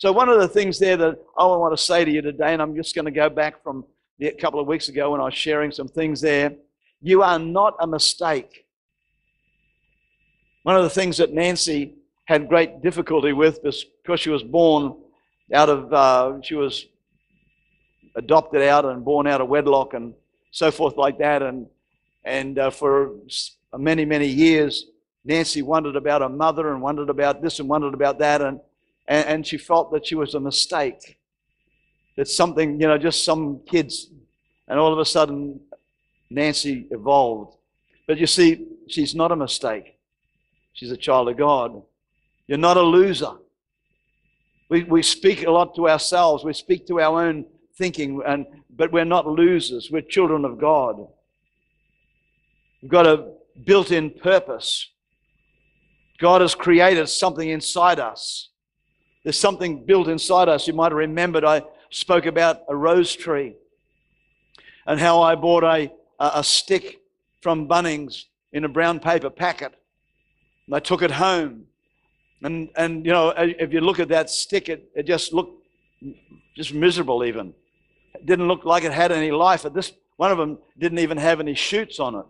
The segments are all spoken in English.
So, one of the things there that I want to say to you today, and I'm just going to go back from a couple of weeks ago when I was sharing some things there. You are not a mistake. One of the things that Nancy had great difficulty with because she was born out of, uh, she was adopted out and born out of wedlock and so forth like that. And, and uh, for many, many years, Nancy wondered about her mother and wondered about this and wondered about that. And, and, and she felt that she was a mistake. That something, you know, just some kids. And all of a sudden, Nancy evolved. But you see, she's not a mistake. She's a child of God. You're not a loser. We, we speak a lot to ourselves. We speak to our own thinking, and, but we're not losers. We're children of God. We've got a built in purpose. God has created something inside us. There's something built inside us. You might have remembered I spoke about a rose tree and how I bought a, a stick from Bunnings in a brown paper packet. And I took it home. And, and you know, if you look at that stick, it, it just looked just miserable even. It didn't look like it had any life. This, one of them didn't even have any shoots on it.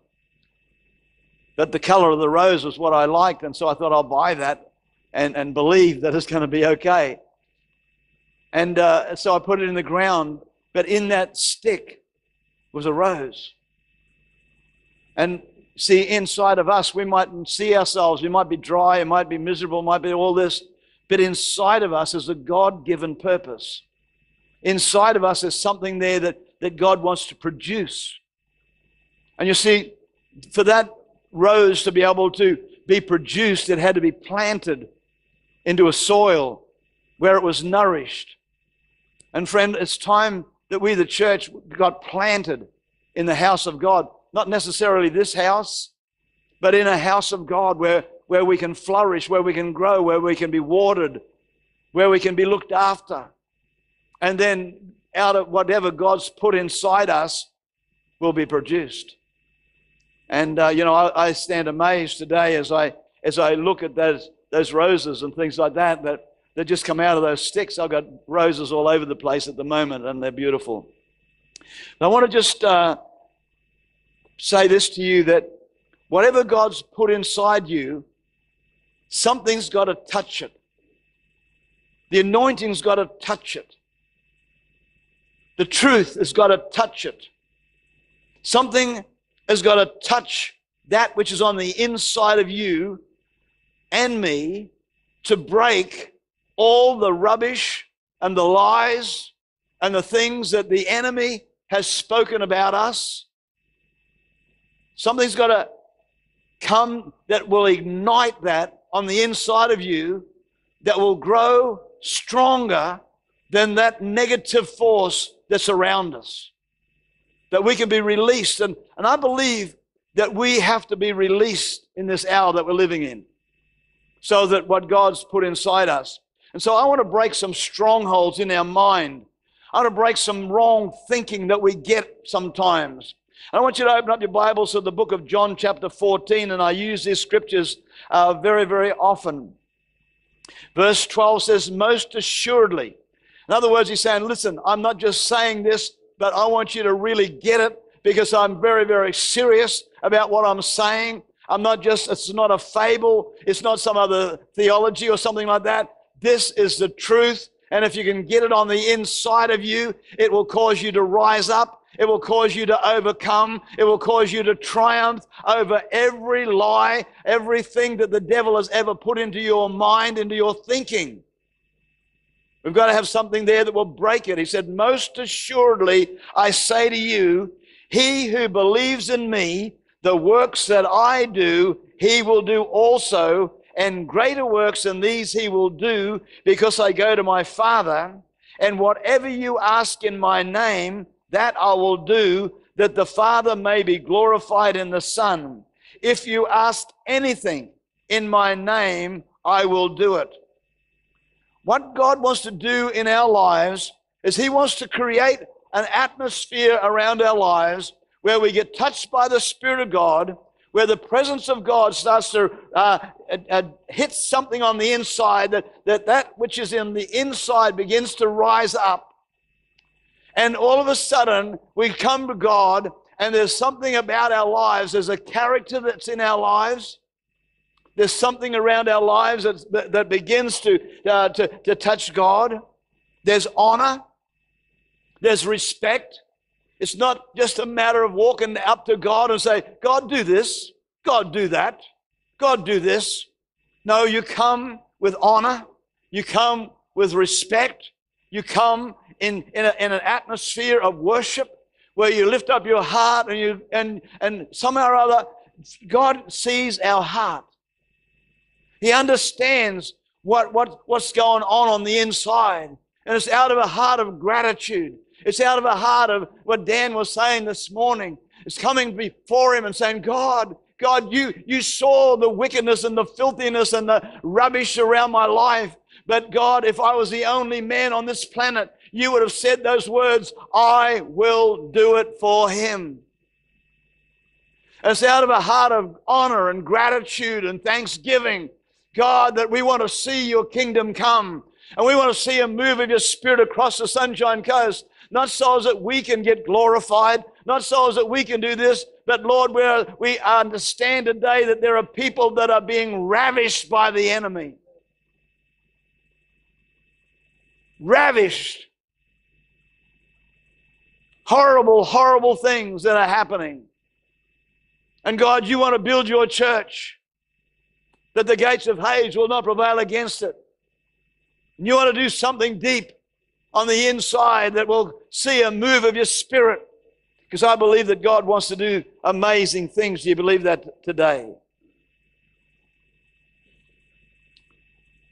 But the color of the rose was what I liked, and so I thought I'll buy that and, and believe that it's going to be okay. And uh, so I put it in the ground, but in that stick was a rose. And see, inside of us, we mightn't see ourselves. We might be dry, it might be miserable, might be all this, but inside of us is a God given purpose. Inside of us is something there that, that God wants to produce. And you see, for that rose to be able to be produced, it had to be planted into a soil where it was nourished. And friend, it's time that we, the church, got planted in the house of God. Not necessarily this house, but in a house of God where, where we can flourish, where we can grow, where we can be watered, where we can be looked after. And then out of whatever God's put inside us will be produced. And, uh, you know, I, I, stand amazed today as I, as I look at those, those roses and things like that, that, that just come out of those sticks. I've got roses all over the place at the moment, and they're beautiful. I want to just uh, say this to you that whatever God's put inside you, something's got to touch it. The anointing's got to touch it. The truth has got to touch it. Something has got to touch that which is on the inside of you and me to break all the rubbish and the lies and the things that the enemy has spoken about us. Something's got to come that will ignite that on the inside of you that will grow stronger than that negative force that's around us that we can be released. And, and I believe that we have to be released in this hour that we're living in so that what God's put inside us. And so I want to break some strongholds in our mind. I want to break some wrong thinking that we get sometimes. I want you to open up your Bibles to the book of John, chapter 14, and I use these scriptures uh, very, very often. Verse 12 says, Most assuredly. In other words, he's saying, Listen, I'm not just saying this but I want you to really get it because I'm very, very serious about what I'm saying. I'm not just, it's not a fable, it's not some other theology or something like that. This is the truth. And if you can get it on the inside of you, it will cause you to rise up. It will cause you to overcome. It will cause you to triumph over every lie, everything that the devil has ever put into your mind, into your thinking. We've got to have something there that will break it. He said, Most assuredly, I say to you, he who believes in me, the works that I do, he will do also, and greater works than these he will do, because I go to my Father. And whatever you ask in my name, that I will do, that the Father may be glorified in the Son. If you ask anything in my name, I will do it. What God wants to do in our lives is He wants to create an atmosphere around our lives where we get touched by the Spirit of God, where the presence of God starts to uh, uh, hit something on the inside, that, that that which is in the inside begins to rise up. And all of a sudden, we come to God, and there's something about our lives. There's a character that's in our lives. There's something around our lives that, that begins to, uh, to, to touch God. There's honor. There's respect. It's not just a matter of walking up to God and say, God, do this. God, do that. God, do this. No, you come with honor. You come with respect. You come in, in, a, in an atmosphere of worship where you lift up your heart and you and and somehow or other God sees our heart. He understands what, what, what's going on on the inside. And it's out of a heart of gratitude. It's out of a heart of what Dan was saying this morning. It's coming before him and saying, God, God, you, you saw the wickedness and the filthiness and the rubbish around my life. But God, if I was the only man on this planet, you would have said those words, I will do it for him. It's out of a heart of honor and gratitude and thanksgiving. God, that we want to see your kingdom come. And we want to see a move of your spirit across the Sunshine Coast. Not so as that we can get glorified, not so as that we can do this, but Lord, we we understand today that there are people that are being ravished by the enemy. Ravished. Horrible, horrible things that are happening. And God, you want to build your church that the gates of Hades will not prevail against it. And you want to do something deep on the inside that will see a move of your spirit. Because I believe that God wants to do amazing things. Do you believe that today?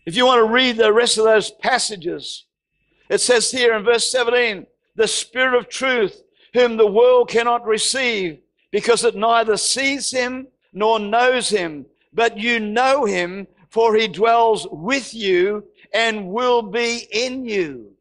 If you want to read the rest of those passages, it says here in verse 17, the Spirit of truth, whom the world cannot receive, because it neither sees him nor knows him, but you know him, for he dwells with you and will be in you.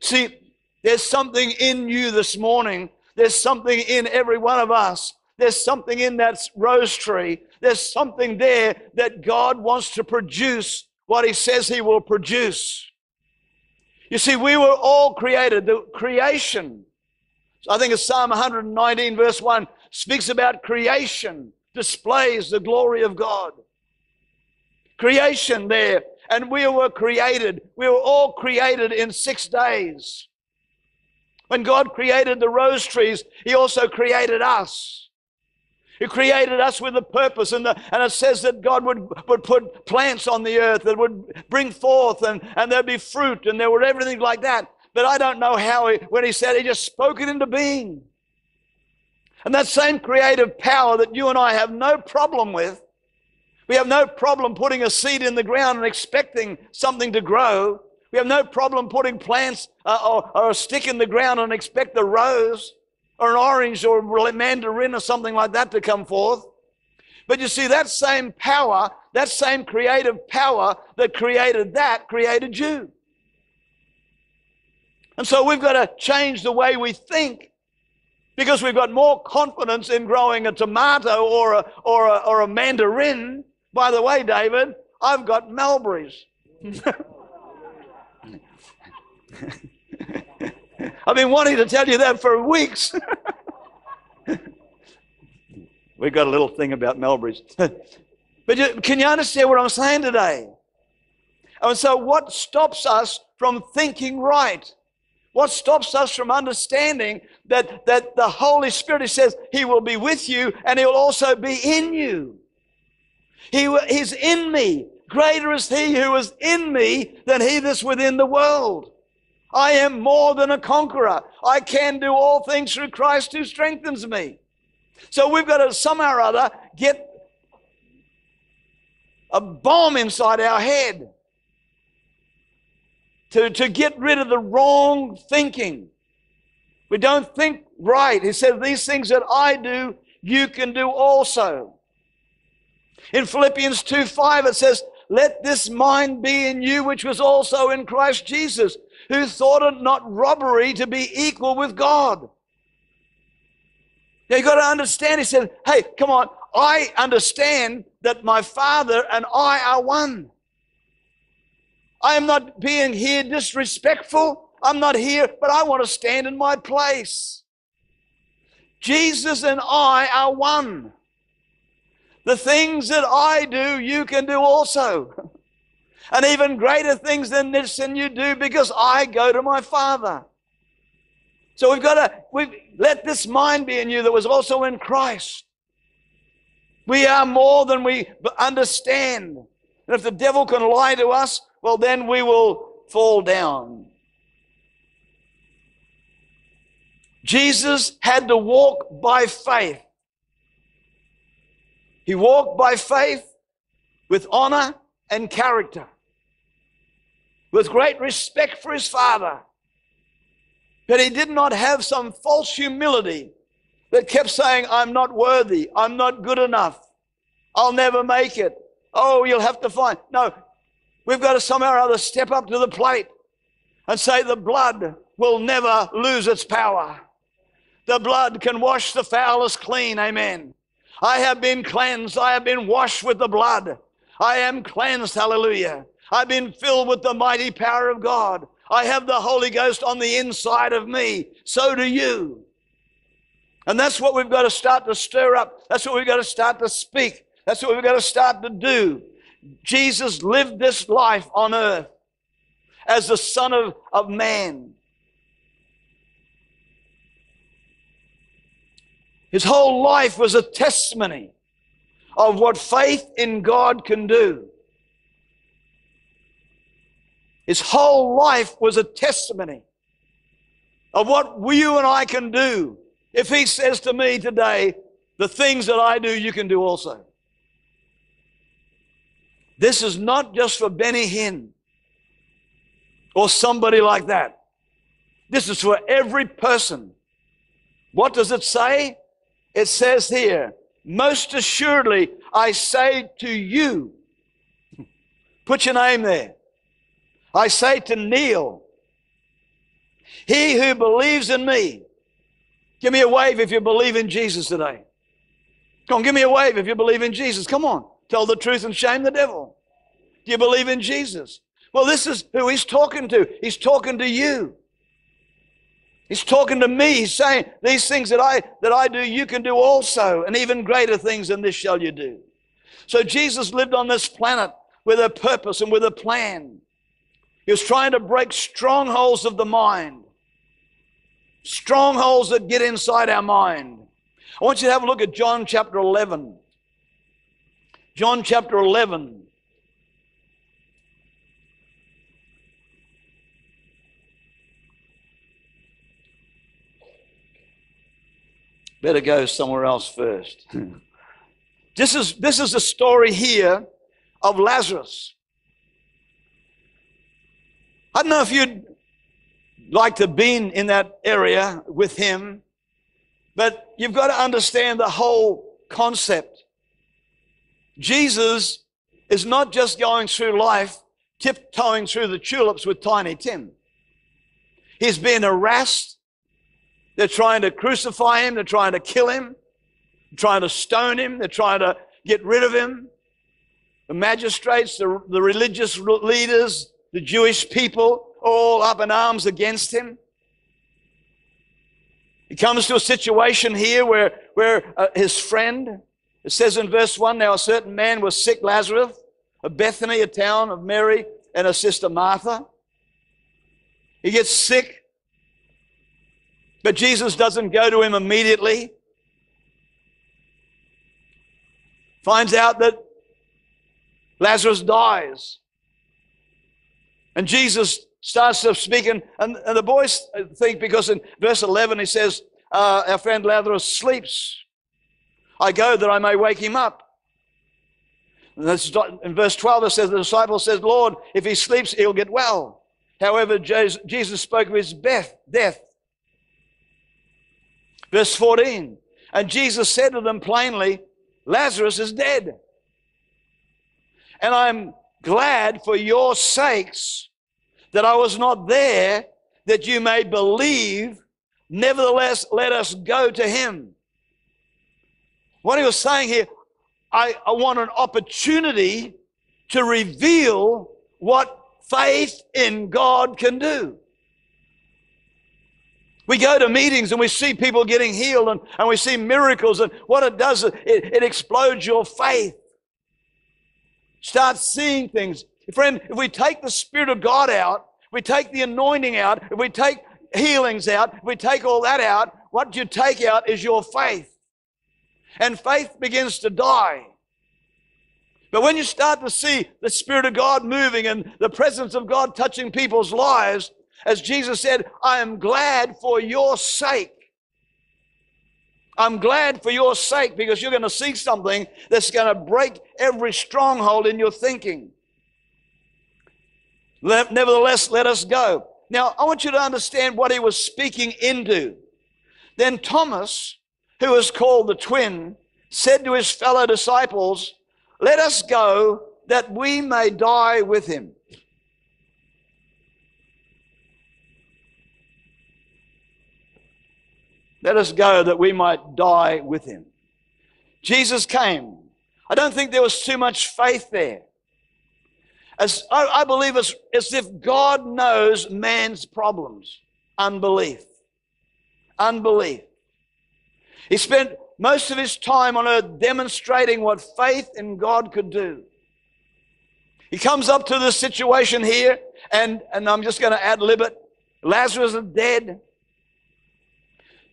See, there's something in you this morning. There's something in every one of us. There's something in that rose tree. There's something there that God wants to produce what he says he will produce. You see, we were all created. The creation, I think it's Psalm 119, verse 1, speaks about creation, displays the glory of God. Creation there and we were created. We were all created in six days. When God created the rose trees, He also created us. He created us with a purpose, and, the, and it says that God would, would put plants on the earth that would bring forth, and, and there'd be fruit, and there would everything like that. But I don't know how, he, when He said, He just spoke it into being. And that same creative power that you and I have no problem with we have no problem putting a seed in the ground and expecting something to grow. We have no problem putting plants uh, or, or, a stick in the ground and expect a rose or an orange or a mandarin or something like that to come forth. But you see, that same power, that same creative power that created that, created you. And so we've got to change the way we think because we've got more confidence in growing a tomato or a, or a, or a mandarin by the way, David, I've got mulberries. I've been wanting to tell you that for weeks. We've got a little thing about mulberries. but you, can you understand what I'm saying today? And so, what stops us from thinking right? What stops us from understanding that, that the Holy Spirit says He will be with you and He will also be in you? He, is in me. Greater is he who is in me than he that's within the world. I am more than a conqueror. I can do all things through Christ who strengthens me. So we've got to somehow or other get a bomb inside our head to, to get rid of the wrong thinking. We don't think right. He said, These things that I do, you can do also. In Philippians 2 5, it says, Let this mind be in you, which was also in Christ Jesus, who thought it not robbery to be equal with God. Now you've got to understand, he said, Hey, come on, I understand that my Father and I are one. I am not being here disrespectful. I'm not here, but I want to stand in my place. Jesus and I are one. The things that I do, you can do also. And even greater things than this than you do because I go to my Father. So we've got to we've, let this mind be in you that was also in Christ. We are more than we understand. And if the devil can lie to us, well, then we will fall down. Jesus had to walk by faith. He walked by faith with honor and character, with great respect for his Father. But he did not have some false humility that kept saying, I'm not worthy, I'm not good enough, I'll never make it. Oh, you'll have to find. No, we've got to somehow or other step up to the plate and say, The blood will never lose its power. The blood can wash the foulest clean. Amen. I have been cleansed. I have been washed with the blood. I am cleansed. Hallelujah. I've been filled with the mighty power of God. I have the Holy Ghost on the inside of me. So do you. And that's what we've got to start to stir up. That's what we've got to start to speak. That's what we've got to start to do. Jesus lived this life on earth as the Son of, of Man. His whole life was a testimony of what faith in God can do. His whole life was a testimony of what you and I can do. If he says to me today, the things that I do, you can do also. This is not just for Benny Hinn or somebody like that. This is for every person. What does it say? It says here, most assuredly, I say to you, put your name there. I say to Neil, he who believes in me, give me a wave if you believe in Jesus today. Come on, give me a wave if you believe in Jesus. Come on, tell the truth and shame the devil. Do you believe in Jesus? Well, this is who he's talking to. He's talking to you. He's talking to me. He's saying, These things that I that I do, you can do also, and even greater things than this shall you do. So Jesus lived on this planet with a purpose and with a plan. He was trying to break strongholds of the mind, strongholds that get inside our mind. I want you to have a look at John chapter 11. John chapter 11. Better go somewhere else first. Hmm. this, is, this is a story here of Lazarus. I don't know if you'd like to be in that area with him, but you've got to understand the whole concept. Jesus is not just going through life tiptoeing through the tulips with Tiny Tim. He's been harassed. They're trying to crucify him. They're trying to kill him. They're trying to stone him. They're trying to get rid of him. The magistrates, the, the religious leaders, the Jewish people all up in arms against him. He comes to a situation here where, where uh, his friend, it says in verse 1 now a certain man was sick, Lazarus, of Bethany, a town of Mary and her sister Martha. He gets sick, but Jesus doesn't go to him immediately. Finds out that Lazarus dies. And Jesus starts to speaking, and, and the boys think because in verse 11 he says, uh, Our friend Lazarus sleeps. I go that I may wake him up. in verse 12 it says, The disciple says, Lord, if he sleeps, he'll get well. However, Jesus spoke of his death. Verse 14, and Jesus said to them plainly, Lazarus is dead. And I'm glad for your sakes that I was not there, that you may believe. Nevertheless, let us go to him. What he was saying here, I, I want an opportunity to reveal what faith in God can do. We go to meetings and we see people getting healed and, and we see miracles, and what it does, it, it explodes your faith. Start seeing things. Friend, if we take the Spirit of God out, we take the anointing out, if we take healings out, if we take all that out, what you take out is your faith. And faith begins to die. But when you start to see the Spirit of God moving and the presence of God touching people's lives, as Jesus said, I am glad for your sake. I'm glad for your sake because you're going to see something that's going to break every stronghold in your thinking. Nevertheless, let us go. Now, I want you to understand what he was speaking into. Then Thomas, who is called the twin, said to his fellow disciples, Let us go that we may die with him. Let us go that we might die with him. Jesus came. I don't think there was too much faith there. As I, I believe it's as if God knows man's problems. Unbelief. Unbelief. He spent most of his time on earth demonstrating what faith in God could do. He comes up to this situation here, and, and I'm just going to ad lib. Lazarus is dead.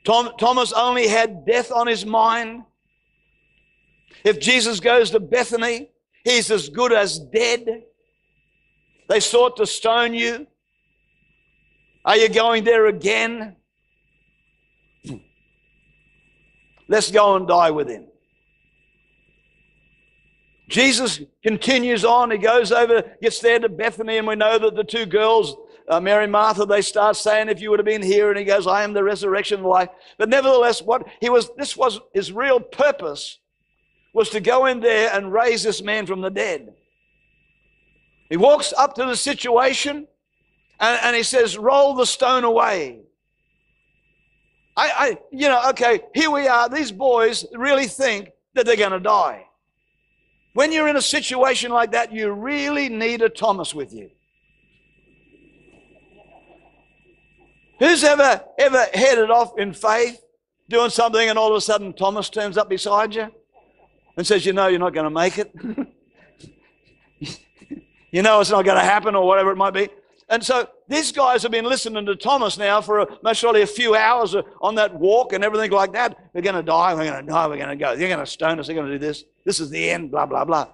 Tom, Thomas only had death on his mind. If Jesus goes to Bethany, he's as good as dead. They sought to stone you. Are you going there again? Let's go and die with him. Jesus continues on. He goes over, gets there to Bethany, and we know that the two girls, uh, Mary Martha, they start saying, "If you would have been here," and he goes, "I am the resurrection life." But nevertheless, what he was, this was his real purpose, was to go in there and raise this man from the dead. He walks up to the situation, and, and he says, "Roll the stone away." I, I, you know, okay, here we are. These boys really think that they're going to die. When you're in a situation like that, you really need a Thomas with you. Who's ever ever headed off in faith, doing something, and all of a sudden Thomas turns up beside you and says, "You know, you're not going to make it. you know, it's not going to happen, or whatever it might be." And so these guys have been listening to Thomas now for a, most surely a few hours on that walk and everything like that. We're going to die. We're going to die. We're going to go. They're going to stone us. They're going to do this. This is the end. Blah blah blah.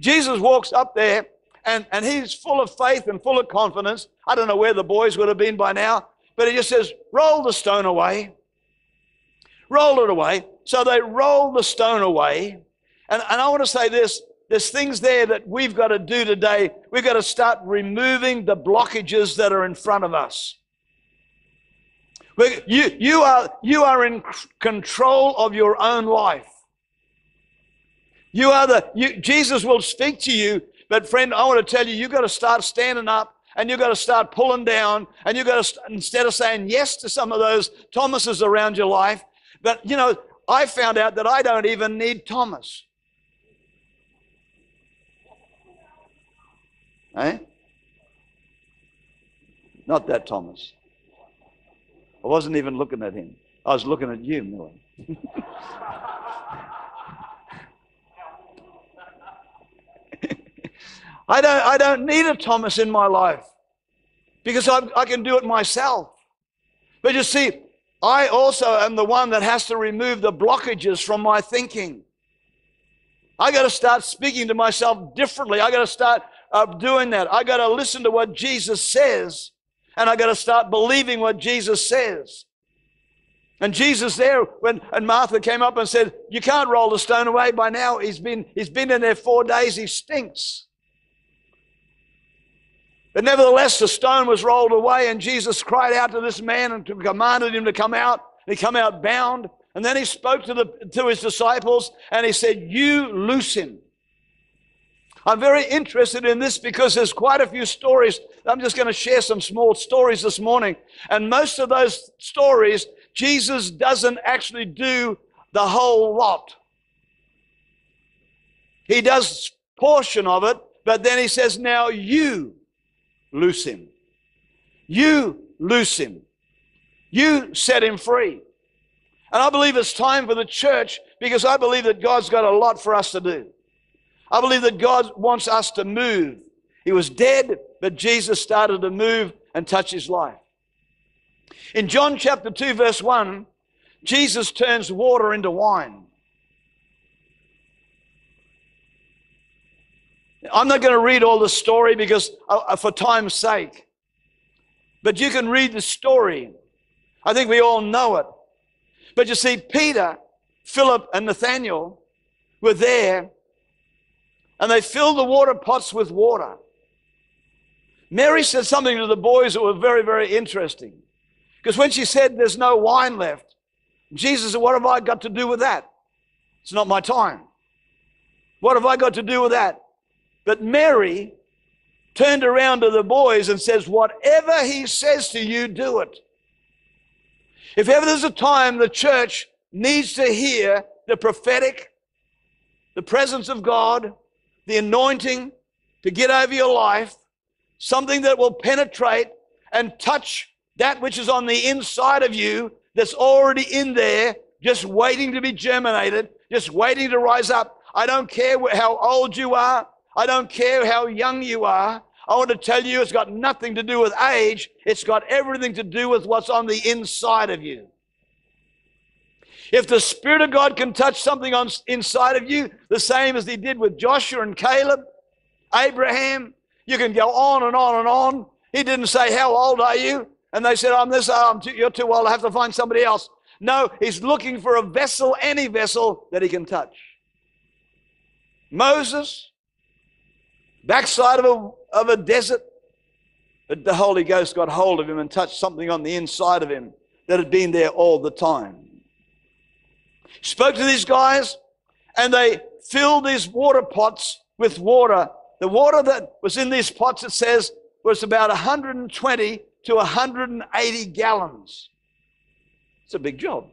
Jesus walks up there and, and he's full of faith and full of confidence. I don't know where the boys would have been by now, but he just says, Roll the stone away. Roll it away. So they roll the stone away. And, and I want to say this there's things there that we've got to do today. We've got to start removing the blockages that are in front of us. You, you, are, you are in control of your own life. You are the, you, Jesus will speak to you, but friend, I want to tell you, you've got to start standing up and you've got to start pulling down and you've got to, instead of saying yes to some of those Thomases around your life, but you know, I found out that I don't even need Thomas. Eh? Not that Thomas. I wasn't even looking at him. I was looking at you, Millie. I don't, I don't need a Thomas in my life because I, I can do it myself. But you see, I also am the one that has to remove the blockages from my thinking. I got to start speaking to myself differently. I got to start of doing that. I got to listen to what Jesus says and I got to start believing what Jesus says. And Jesus there, when and Martha came up and said, You can't roll the stone away by now. He's been, he's been in there four days, he stinks. But nevertheless, the stone was rolled away, and Jesus cried out to this man and commanded him to come out. He come out bound. And then he spoke to, the, to his disciples and he said, You loose him. I'm very interested in this because there's quite a few stories. I'm just going to share some small stories this morning. And most of those stories, Jesus doesn't actually do the whole lot. He does portion of it, but then he says, now you loose him. You loose him. You set him free. And I believe it's time for the church because I believe that God's got a lot for us to do. I believe that God wants us to move. He was dead, but Jesus started to move and touch his life. In John chapter 2, verse 1, Jesus turns water into wine. I'm not going to read all the story because, uh, uh, for time's sake, but you can read the story. I think we all know it. But you see, Peter, Philip, and Nathaniel were there and they filled the water pots with water. Mary said something to the boys that were very, very interesting. Because when she said there's no wine left, Jesus said, What have I got to do with that? It's not my time. What have I got to do with that? But Mary turned around to the boys and says, Whatever he says to you, do it. If ever there's a time the church needs to hear the prophetic, the presence of God, the anointing to get over your life, something that will penetrate and touch that which is on the inside of you that's already in there, just waiting to be germinated, just waiting to rise up. I don't care how old you are. I don't care how young you are. I want to tell you it's got nothing to do with age. It's got everything to do with what's on the inside of you. If the Spirit of God can touch something on inside of you, the same as He did with Joshua and Caleb, Abraham, you can go on and on and on. He didn't say, How old are you? And they said, I'm this, uh, I'm too, you're too old, I have to find somebody else. No, He's looking for a vessel, any vessel that He can touch. Moses, backside of a, of a desert, but the Holy Ghost got hold of him and touched something on the inside of him that had been there all the time spoke to these guys, and they filled these water pots with water. The water that was in these pots, it says, was about 120 to 180 gallons. It's a big job.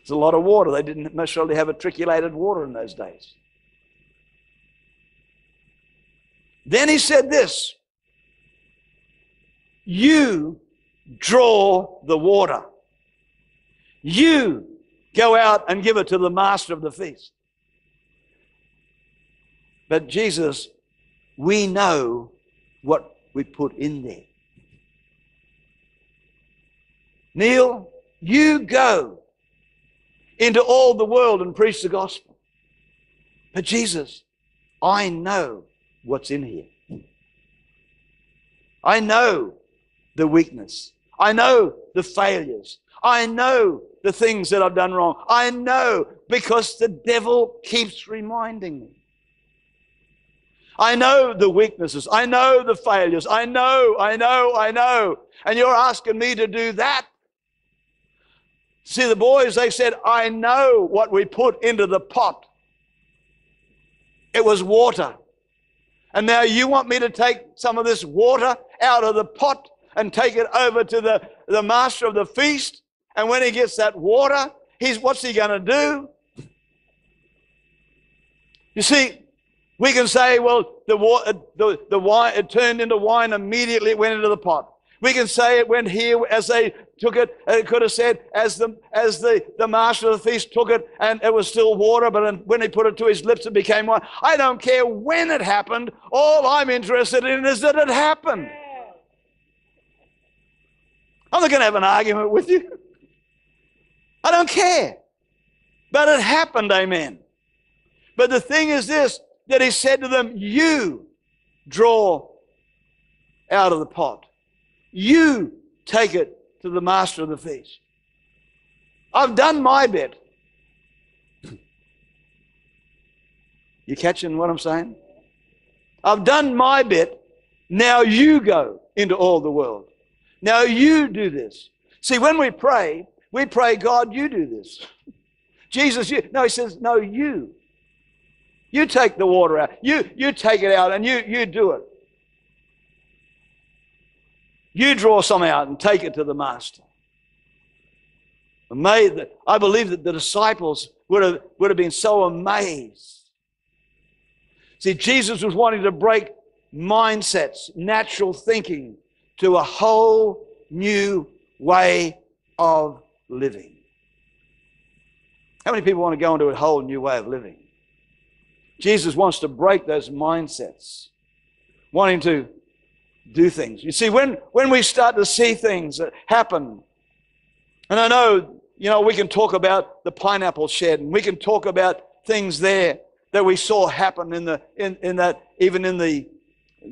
It's a lot of water. They didn't necessarily have matriculated water in those days. Then he said this You draw the water. You Go out and give it to the master of the feast. But Jesus, we know what we put in there. Neil, you go into all the world and preach the gospel. But Jesus, I know what's in here. I know the weakness. I know the failures. I know the things that I've done wrong. I know because the devil keeps reminding me. I know the weaknesses. I know the failures. I know, I know, I know. And you're asking me to do that. See, the boys, they said, I know what we put into the pot. It was water. And now you want me to take some of this water out of the pot and take it over to the, the master of the feast? And when he gets that water, he's what's he going to do? You see, we can say, well, the, water, the, the wine, it turned into wine immediately, it went into the pot. We can say it went here as they took it. It could have said as the as the, the master of the feast took it and it was still water, but when he put it to his lips, it became wine. I don't care when it happened. All I'm interested in is that it happened. I'm not going to have an argument with you. I don't care. But it happened, amen. But the thing is this that he said to them, You draw out of the pot, you take it to the master of the feast. I've done my bit. You catching what I'm saying? I've done my bit. Now you go into all the world. Now you do this. See, when we pray, we pray, God, you do this. Jesus, you. No, he says, no, you. You take the water out. You, you take it out and you, you do it. You draw some out and take it to the master. Amazed I believe that the disciples would have, would have been so amazed See, Jesus was wanting to break mindsets, natural thinking, to a whole new way of living. How many people want to go into a whole new way of living? Jesus wants to break those mindsets, wanting to do things. You see, when, when we start to see things that happen, and I know, you know, we can talk about the pineapple shed and we can talk about things there that we saw happen in the in, in that even in the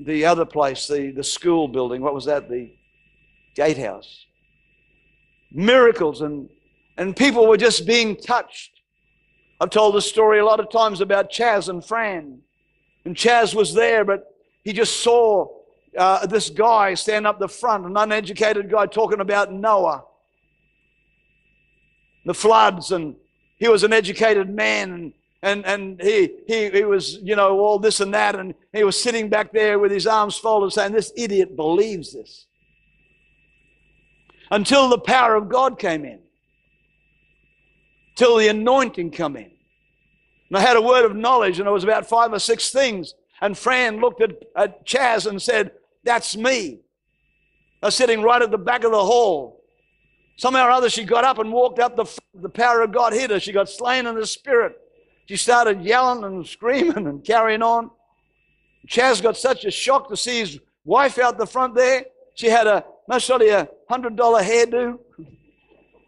the other place, the, the school building, what was that? The gatehouse. Miracles and and people were just being touched. I've told the story a lot of times about Chaz and Fran. And Chaz was there, but he just saw uh, this guy stand up the front, an uneducated guy talking about Noah, the floods, and he was an educated man, and and, and he, he, he was, you know, all this and that, and he was sitting back there with his arms folded saying, This idiot believes this. Until the power of God came in, till the anointing come in. And I had a word of knowledge, and it was about five or six things. And Fran looked at, at Chaz and said, That's me. I sitting right at the back of the hall. Somehow or other, she got up and walked up. The, the power of God hit her. She got slain in the spirit. She started yelling and screaming and carrying on. Chaz got such a shock to see his wife out the front there. She had a most probably a hundred dollar hairdo.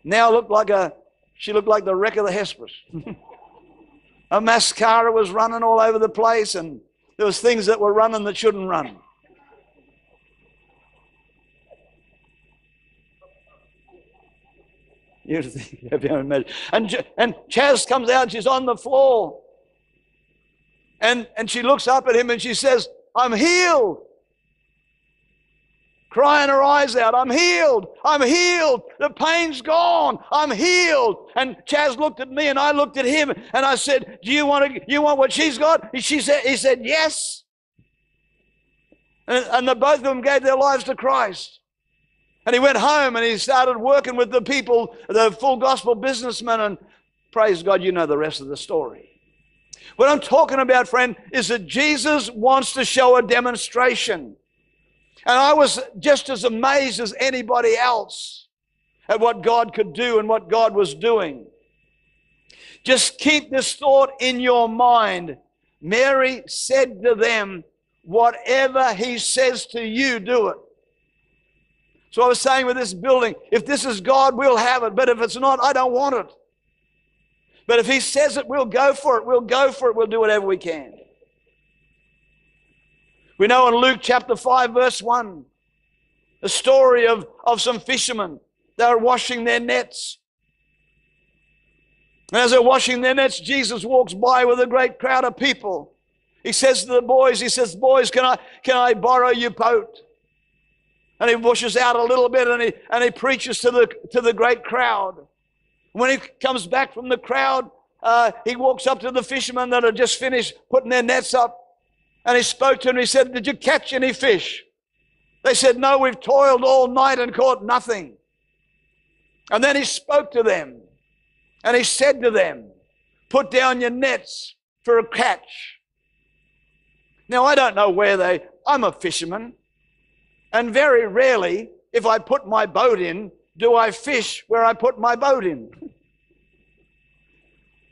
Now looked like a she looked like the wreck of the Hesperus. a mascara was running all over the place, and there was things that were running that shouldn't run. You think, and, and Chaz comes out, she's on the floor. And, and she looks up at him and she says, I'm healed. Crying her eyes out, I'm healed. I'm healed. The pain's gone. I'm healed. And Chaz looked at me and I looked at him and I said, Do you want to, you want what she's got? She said, he said, Yes. And, and the, both of them gave their lives to Christ. And he went home and he started working with the people, the full gospel businessmen, and praise God, you know the rest of the story. What I'm talking about, friend, is that Jesus wants to show a demonstration. And I was just as amazed as anybody else at what God could do and what God was doing. Just keep this thought in your mind. Mary said to them, Whatever he says to you, do it. So I was saying with this building, if this is God, we'll have it. But if it's not, I don't want it. But if He says it, we'll go for it. We'll go for it. We'll do whatever we can. We know in Luke chapter 5, verse 1, the story of, of some fishermen. They were washing their nets. And as they're washing their nets, Jesus walks by with a great crowd of people. He says to the boys, He says, Boys, can I, can I borrow your boat? And he washes out a little bit and he, and he preaches to the, to the great crowd. When he comes back from the crowd, uh, he walks up to the fishermen that had just finished putting their nets up and he spoke to them. He said, Did you catch any fish? They said, No, we've toiled all night and caught nothing. And then he spoke to them and he said to them, Put down your nets for a catch. Now, I don't know where they, I'm a fisherman. And very rarely, if I put my boat in, do I fish where I put my boat in.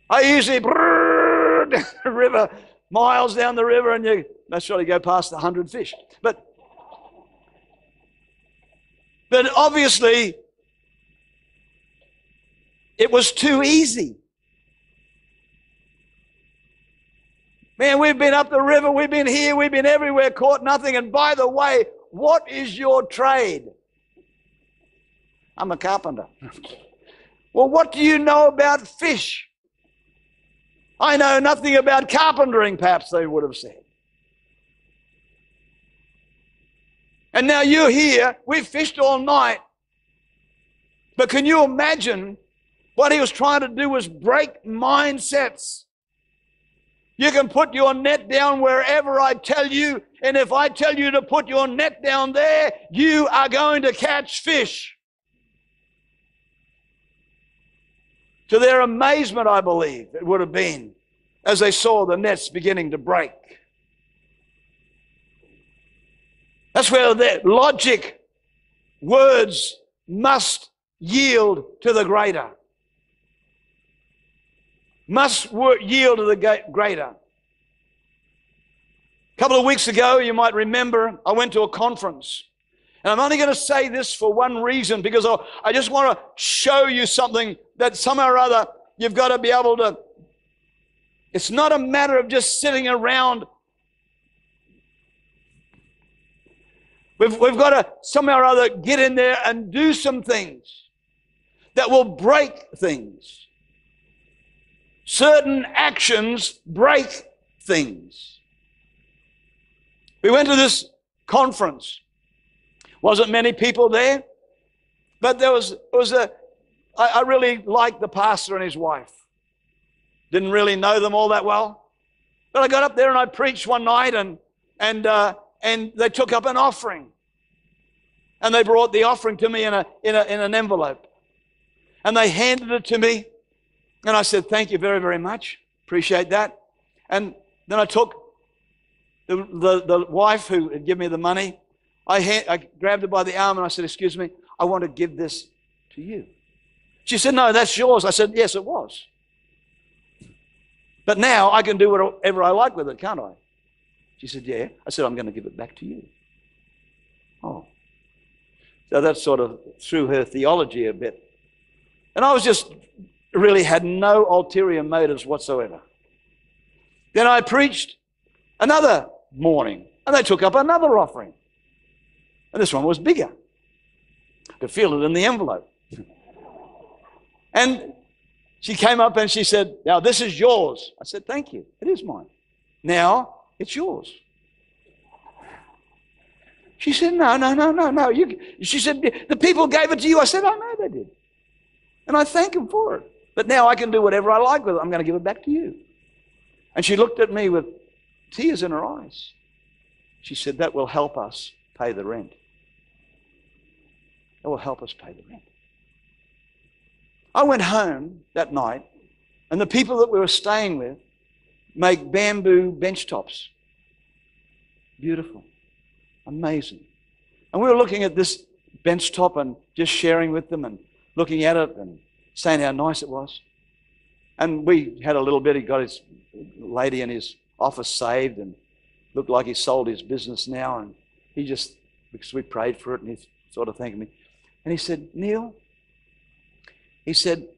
I usually down the river, miles down the river, and you surely go past a hundred fish. But but obviously it was too easy. Man, we've been up the river, we've been here, we've been everywhere, caught nothing. And by the way, what is your trade? I'm a carpenter. well, what do you know about fish? I know nothing about carpentering, perhaps they would have said. And now you're here, we've fished all night. But can you imagine what he was trying to do was break mindsets? You can put your net down wherever I tell you. And if I tell you to put your net down there, you are going to catch fish. To their amazement, I believe it would have been as they saw the nets beginning to break. That's where their logic, words must yield to the greater. Must yield to the greater. A couple of weeks ago, you might remember, I went to a conference. And I'm only going to say this for one reason because I just want to show you something that somehow or other you've got to be able to. It's not a matter of just sitting around. We've, we've got to somehow or other get in there and do some things that will break things. Certain actions break things. We went to this conference wasn't many people there, but there was, it was a, I, I really liked the pastor and his wife. Didn't really know them all that well. But I got up there and I preached one night and, and, uh, and they took up an offering. And they brought the offering to me in, a, in, a, in an envelope. And they handed it to me. And I said, Thank you very, very much. Appreciate that. And then I took the, the, the wife who had given me the money I, I grabbed her by the arm and I said, Excuse me, I want to give this to you. She said, No, that's yours. I said, Yes, it was. But now I can do whatever I like with it, can't I? She said, Yeah. I said, I'm going to give it back to you. Oh. So that sort of threw her theology a bit. And I was just really had no ulterior motives whatsoever. Then I preached another morning, and they took up another offering. And this one was bigger. Could feel it in the envelope. and she came up and she said, Now this is yours. I said, Thank you. It is mine. Now it's yours. She said, No, no, no, no, no. You, she said, The people gave it to you. I said, I know they did. And I thank them for it. But now I can do whatever I like with it. I'm going to give it back to you. And she looked at me with tears in her eyes. She said, That will help us pay the rent. That will help us pay the rent. I went home that night, and the people that we were staying with make bamboo bench tops. Beautiful. Amazing. And we were looking at this bench top and just sharing with them and looking at it and saying how nice it was. And we had a little bit. He got his lady in his office saved and looked like he sold his business now. And he just, because we prayed for it, and he sort of thanked me. And he said, Neil, he said,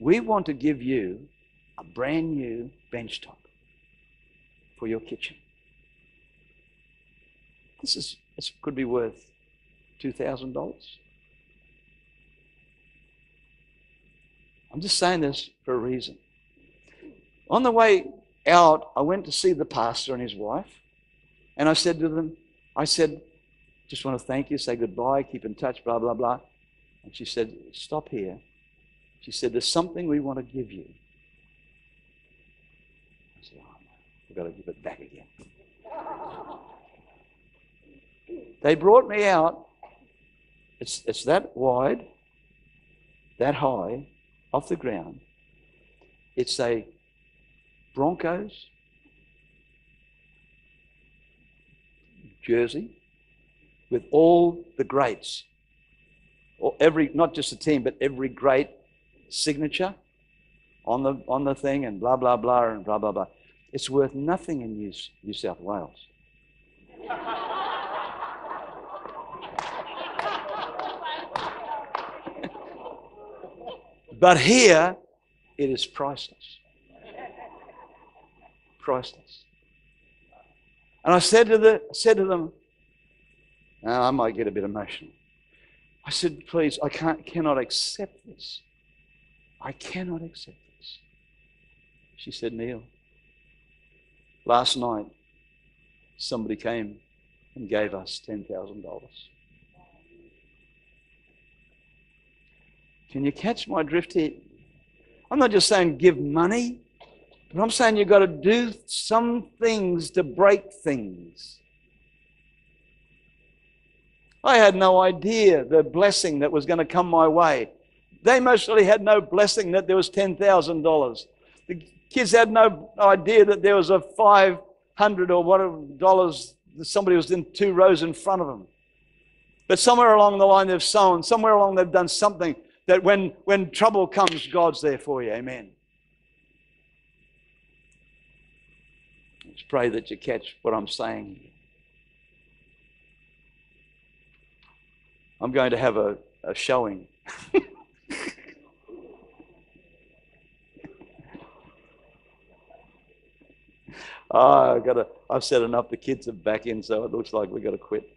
we want to give you a brand new bench top for your kitchen. This is, this could be worth $2,000. I'm just saying this for a reason. On the way out, I went to see the pastor and his wife, and I said to them, I said, just want to thank you, say goodbye, keep in touch, blah, blah, blah. And she said, Stop here. She said, There's something we want to give you. I said, Oh, no, we've got to give it back again. They brought me out. It's, it's that wide, that high, off the ground. It's a Broncos jersey with all the greats or every not just the team, but every great signature on the on the thing and blah blah blah and blah blah blah. It's worth nothing in New, New South Wales. But here it is priceless. Priceless. And I said to the said to them, I might get a bit emotional. I said, please, I can't, cannot accept this. I cannot accept this. She said, Neil, last night somebody came and gave us $10,000. Can you catch my drift here? I'm not just saying give money, but I'm saying you've got to do some things to break things. I had no idea the blessing that was going to come my way. They mostly had no blessing that there was $10,000. The kids had no idea that there was a 500 or whatever dollars, that somebody was in two rows in front of them. But somewhere along the line they've sown, somewhere along they've done something that when, when trouble comes, God's there for you. Amen. Let's pray that you catch what I'm saying. I'm going to have a, a showing. oh, I've, got to, I've said enough. The kids are back in, so it looks like we've got to quit.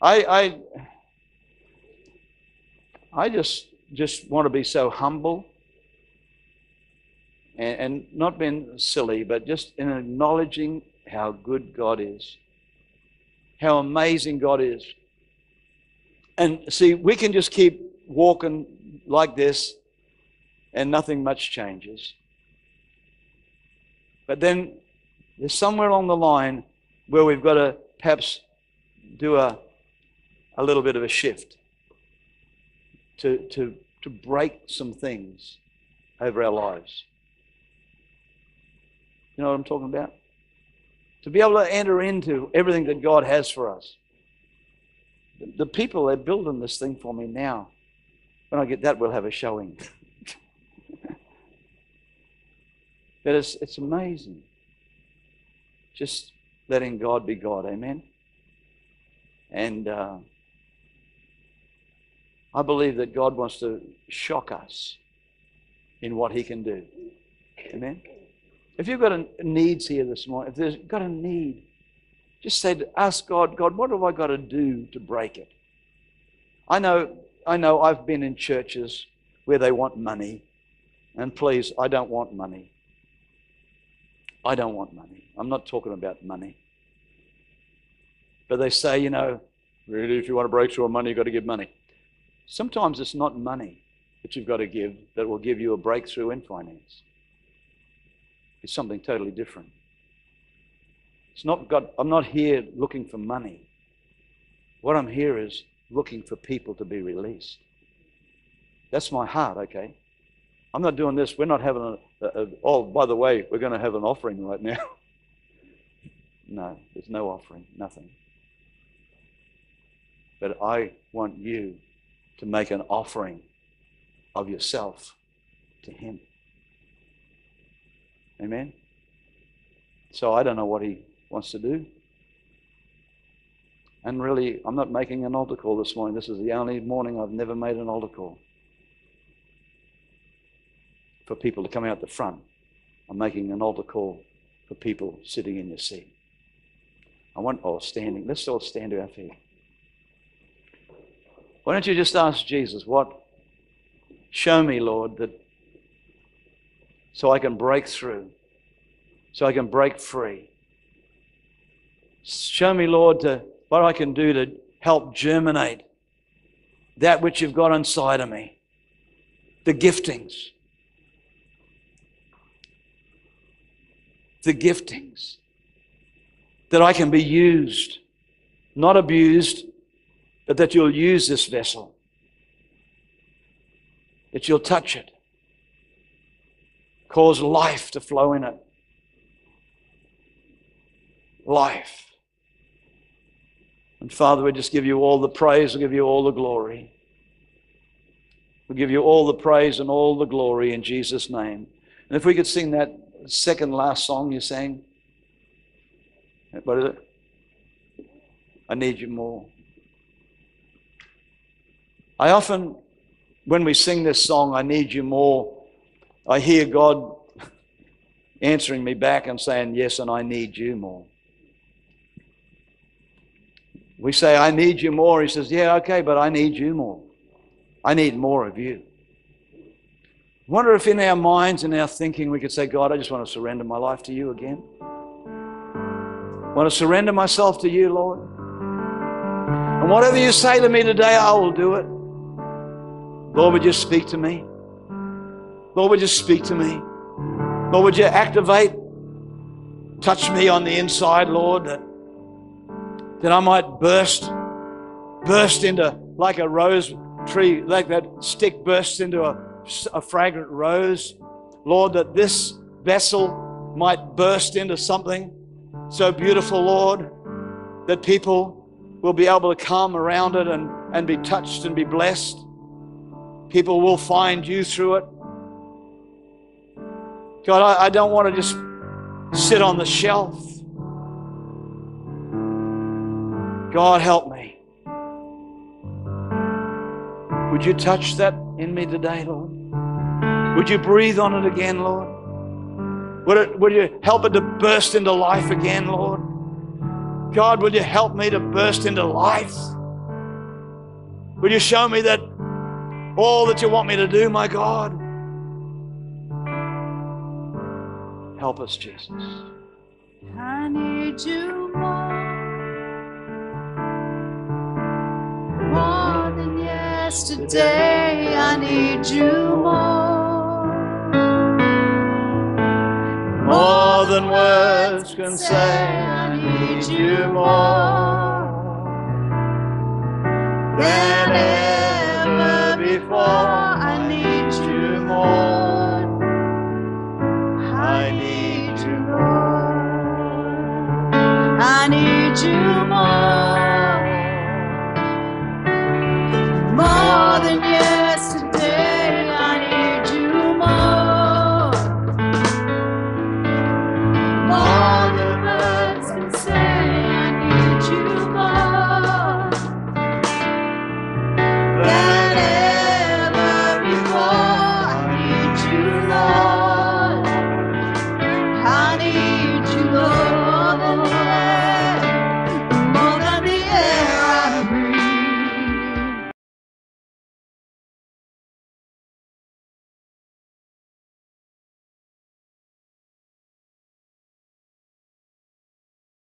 I, I, I just, just want to be so humble and, and not being silly, but just in acknowledging how good God is, how amazing God is. And see, we can just keep walking like this and nothing much changes. But then there's somewhere along the line where we've got to perhaps do a, a little bit of a shift to, to, to break some things over our lives. You know what I'm talking about? To be able to enter into everything that God has for us. The, people, they're building this thing for me now. When I get that, we'll have a showing. but it's, it's amazing. Just letting God be God. Amen? And uh, I believe that God wants to shock us in what He can do. Amen? If you've got a needs here this morning, if there's got a need, just say, ask God, God, what have I got to do to break it? I know, I know I've been in churches where they want money, and please, I don't want money. I don't want money. I'm not talking about money. But they say, you know, really, if you want to break through on money, you've got to give money. Sometimes it's not money that you've got to give that will give you a breakthrough in finance It's something totally different. It's not God, I'm not here looking for money. What I'm here is looking for people to be released. That's my heart, okay? I'm not doing this. We're not having a, a, a oh, by the way, we're going to have an offering right now. no, there's no offering, nothing. But I want you to make an offering of yourself to Him. Amen? So I don't know what he wants to do. And really, I'm not making an altar call this morning. This is the only morning I've never made an altar call for people to come out the front. I'm making an altar call for people sitting in your seat. I want all standing. Let's all stand to our feet. Why don't you just ask Jesus, what? Show me, Lord, that so I can break through, so I can break free. Show me, Lord, to, what I can do to help germinate that which you've got inside of me, the giftings. The giftings that I can be used, not abused, but that you'll use this vessel, that you'll touch it, Cause life to flow in it. Life. And Father, we just give you all the praise, we give you all the glory. We give you all the praise and all the glory in Jesus' name. And if we could sing that second last song you sang. What is it? I need you more. I often, when we sing this song, I need you more, I hear God answering me back and saying, Yes, and I need you more. We say, I need you more. He says, Yeah, okay, but I need you more. I need more of you. I wonder if in our minds and our thinking we could say, God, I just want to surrender my life to you again. I want to surrender myself to you, Lord. And whatever you say to me today, I will do it. Lord, would you speak to me? Lord, would you speak to me? Lord, would you activate, touch me on the inside, Lord, that, that I might burst, burst into like a rose tree, like that stick bursts into a, a fragrant rose. Lord, that this vessel might burst into something so beautiful, Lord, that people will be able to come around it and, and be touched and be blessed. People will find you through it. God, I, I don't want to just sit on the shelf. God, help me. Would you touch that in me today, Lord? Would you breathe on it again, Lord? Would, it, would you help it to burst into life again, Lord? God, will you help me to burst into life? Will you show me that all that you want me to do, my God? Help us, Jesus. I need you more. More than yesterday, I need you more. More than words can say, I need you more than you more?